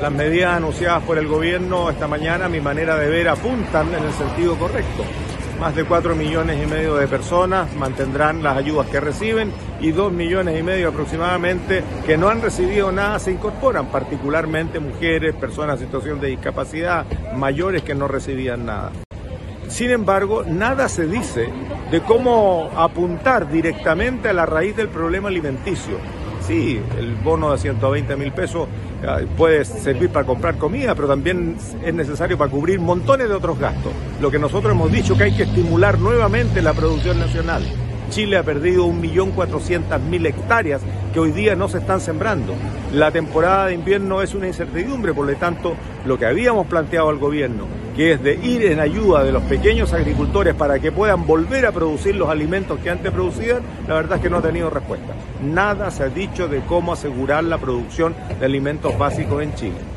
Las medidas anunciadas por el gobierno esta mañana, mi manera de ver, apuntan en el sentido correcto. Más de 4 millones y medio de personas mantendrán las ayudas que reciben y 2 millones y medio aproximadamente que no han recibido nada se incorporan, particularmente mujeres, personas en situación de discapacidad, mayores que no recibían nada. Sin embargo, nada se dice de cómo apuntar directamente a la raíz del problema alimenticio. Sí, el bono de 120 mil pesos eh, puede servir para comprar comida, pero también es necesario para cubrir montones de otros gastos. Lo que nosotros hemos dicho que hay que estimular nuevamente la producción nacional. Chile ha perdido 1.400.000 hectáreas que hoy día no se están sembrando. La temporada de invierno es una incertidumbre, por lo tanto, lo que habíamos planteado al gobierno, que es de ir en ayuda de los pequeños agricultores para que puedan volver a producir los alimentos que antes producían, la verdad es que no ha tenido respuesta. Nada se ha dicho de cómo asegurar la producción de alimentos básicos en Chile.